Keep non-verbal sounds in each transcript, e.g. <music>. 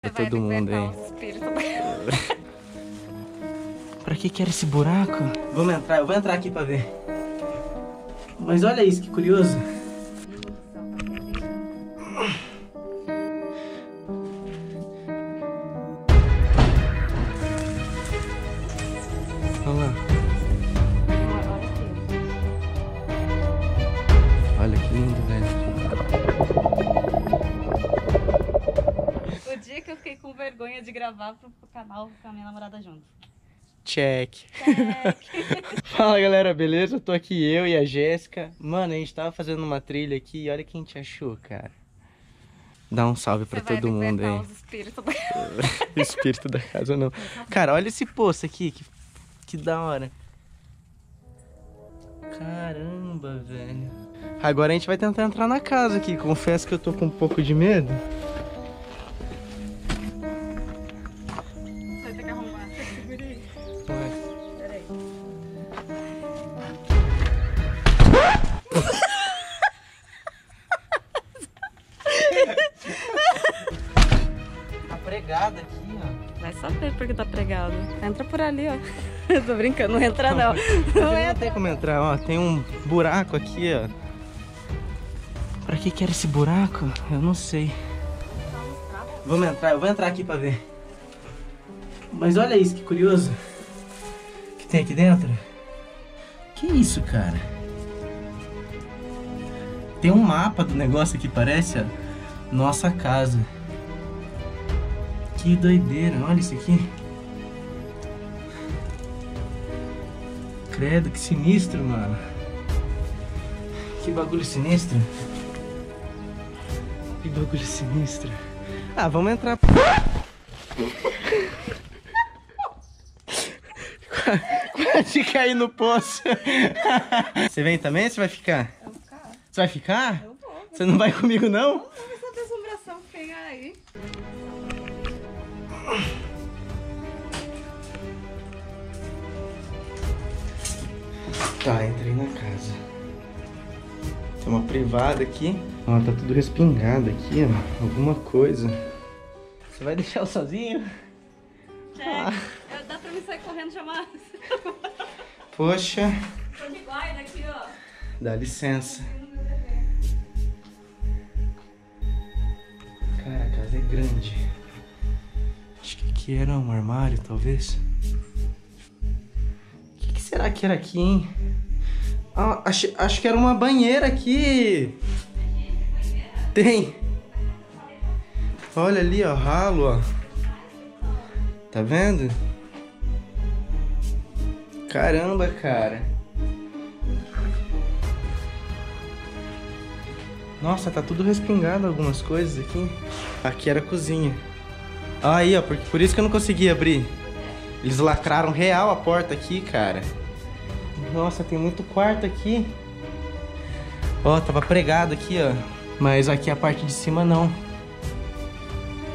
Pra todo mundo aí. <laughs> Pra que que era esse buraco? Vamos entrar, eu vou entrar aqui pra ver. Mas olha isso, que curioso. De gravar pro, pro canal com a minha namorada junto. Check. <laughs> Fala galera, beleza? Tô aqui eu e a Jéssica. Mano, a gente tava fazendo uma trilha aqui e olha quem gente achou, cara. Dá um salve vai todo mundo aí. os espíritos. o <laughs> espírito da casa não. Cara, olha esse poço aqui, que, que da hora. Caramba, velho. Agora a gente vai tentar entrar na casa aqui. Confesso que eu tô com um pouco de medo. Porque tá pregado. Entra por ali, ó. Eu <laughs> tô brincando, não entra não. Não Não entra. tem como entrar, ó. Tem um buraco aqui, ó. Pra que que era esse buraco? Eu não sei. Vamos entrar, eu vou entrar aqui pra ver. Mas olha isso, que curioso. que tem aqui dentro? Que isso, cara? Tem um mapa do negócio aqui, parece, ó. Nossa casa. Que doideira, olha isso aqui. Credo, que sinistro, mano. Que bagulho sinistro. Que bagulho sinistro. Ah, vamos entrar. <laughs> Quase cair no poço. Você vem também ou você vai ficar? Eu vou ficar. Você vai ficar? Eu vou. Você não vai comigo, não? Vamos ver essa assombração aí. Tá, entrei na casa. Tem uma privada aqui. Ó, tá tudo respingado aqui, ó. Alguma coisa. Você vai deixar eu sozinho? Ah. É, dá pra me sair correndo chamar. Poxa. Tô de guarda aqui, ó. Dá licença. Cara, a casa é grande. Que era um armário, talvez. O que, que será que era aqui, hein? Ah, acho, acho que era uma banheira aqui. Tem. Olha ali, ó, ralo, ó. Tá vendo? Caramba, cara. Nossa, tá tudo respingado algumas coisas aqui. Aqui era a cozinha. Aí, ó, porque, por isso que eu não consegui abrir. Eles lacraram real a porta aqui, cara. Nossa, tem muito quarto aqui. Ó, tava pregado aqui, ó. Mas aqui a parte de cima não.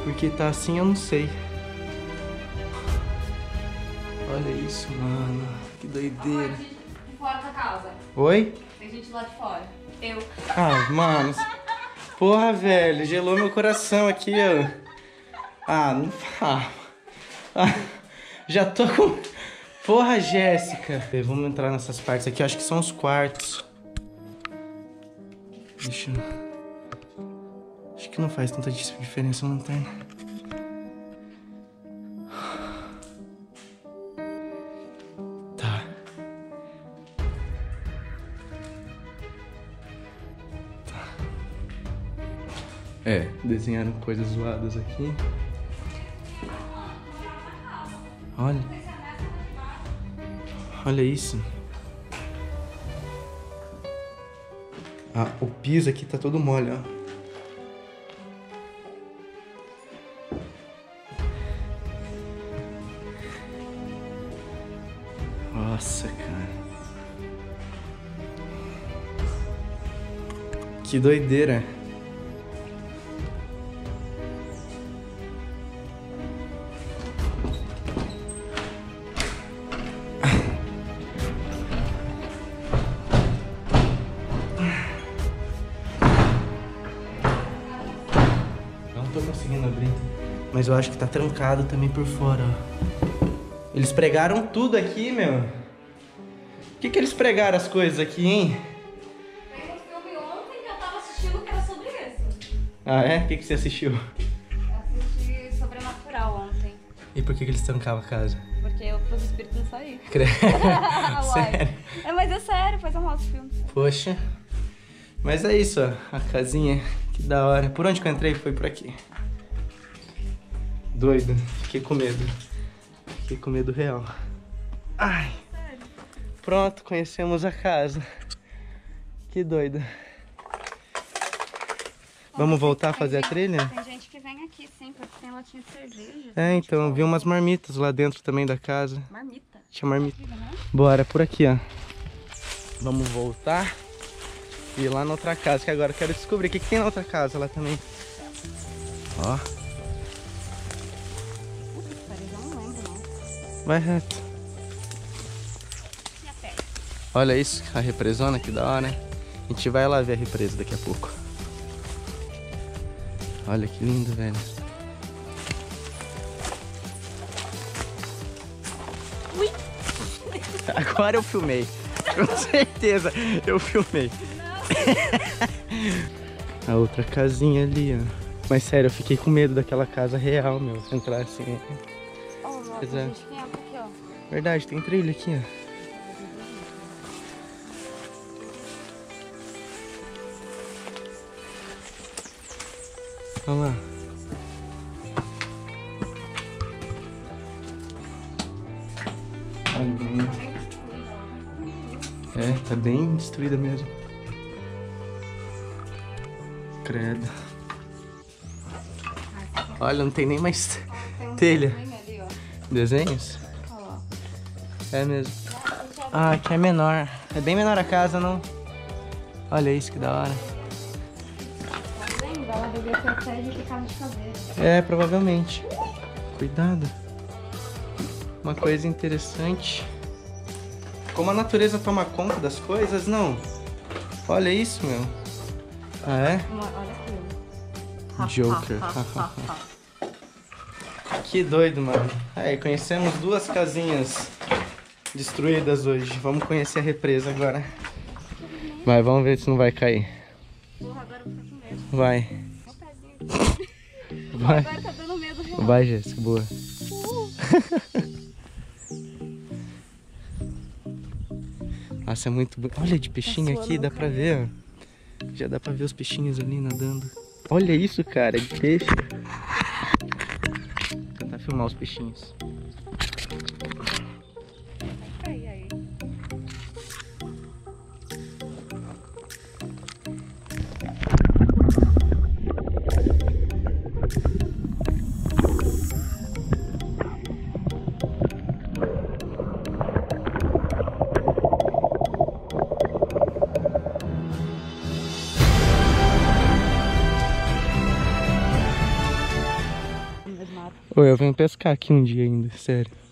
Porque tá assim, eu não sei. Olha isso, mano. Que doideira. De fora da casa. Oi? Tem gente lá de fora. Eu. Ah, mano. <laughs> Porra, velho, gelou meu coração aqui, ó. Ah, não fala. Ah, já tô com. Porra, Jéssica. Vamos entrar nessas partes aqui, eu acho que são os quartos. Deixa eu. Acho que não faz tanta diferença a lanterna. Tá. É, desenharam coisas zoadas aqui. Olha. Olha isso. Ah, o piso aqui tá todo mole, ó. Nossa, cara. Que doideira. Mas eu acho que tá trancado também por fora, ó. Eles pregaram tudo aqui, meu. Por que, que eles pregaram as coisas aqui, hein? Tem um filme ontem que eu tava assistindo que era sobre isso. Ah, é? O que, que você assistiu? Eu assisti Sobrenatural ontem. E por que, que eles trancavam a casa? Porque eu pros espíritos não sair. <laughs> Cre-. <laughs> Sério? É, mas é sério, depois eu mostro o filme. Poxa. Mas é isso, ó. A casinha. Que da hora. Por onde que eu entrei? Foi por aqui. Doido. Fiquei com medo. Fiquei com medo real. Ai. Pronto, conhecemos a casa. Que doido. Vamos voltar a fazer a trilha? Tem gente que vem aqui, sim, porque tem latinha de cerveja. É, então, eu vi umas marmitas lá dentro também da casa. Marmita. Tinha marmita. Né? Bora, por aqui, ó. Vamos voltar e ir lá na outra casa, que agora eu quero descobrir o que, que tem na outra casa lá também. Ó, vai reto. Olha isso, a represona, que da hora, né? A gente vai lá ver a represa daqui a pouco. Olha que lindo, velho. Ui. Agora eu filmei. Com certeza, eu filmei. a outra casinha ali, ó. Mas sério, eu fiquei com medo daquela casa real, meu. Se entrar assim. Oh, Verdade, tem trilha aqui, ó. Olha lá. É, tá bem destruída mesmo. Credo. Olha, não tem nem mais telha. Desenhos? É mesmo. Ah, aqui é menor. É bem menor a casa, não? Olha isso, que da hora. Tá vendo? Ela devia ter até de caveira. É, provavelmente. Cuidado. Uma coisa interessante. Como a natureza toma conta das coisas, não? Olha isso, meu. Ah, é? Olha aqui. Joker. que doido, mano. Aí, conhecemos duas casinhas destruídas hoje. Vamos conhecer a represa agora. Vai, vamos ver se não vai cair. Vai. Vai. Agora tá dando medo real. Vai, Jéssica, boa. <laughs> Nossa, é muito bonito. Olha de peixinho Tá aqui, dá pra ver, ó. Já dá pra ver os peixinhos ali nadando. Olha isso, cara, de peixe. Vou tentar filmar os peixinhos. Ô, eu venho pescar aqui um dia ainda, sério.